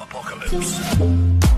Apocalypse.